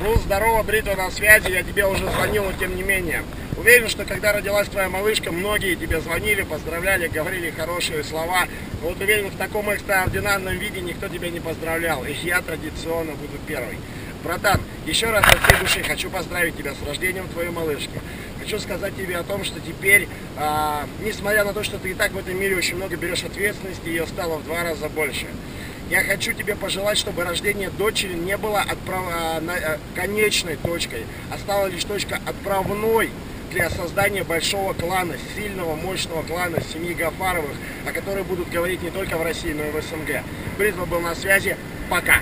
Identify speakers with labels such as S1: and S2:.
S1: Рус, здорово, Бритва на связи, я тебе уже звонил, но тем не менее. Уверен, что когда родилась твоя малышка, многие тебе звонили, поздравляли, говорили хорошие слова. Но вот уверен, в таком экстраординарном виде никто тебя не поздравлял. И я традиционно буду первый. Братан, еще раз от всей души хочу поздравить тебя с рождением твоей малышки. Хочу сказать тебе о том, что теперь, а, несмотря на то, что ты и так в этом мире очень много берешь ответственности, ее стало в два раза больше. Я хочу тебе пожелать, чтобы рождение дочери не было отправ... а, а, конечной точкой, а стало лишь точка отправной для создания большого клана, сильного, мощного клана семьи Гафаровых, о которой будут говорить не только в России, но и в СНГ. Бритва был на связи. Пока!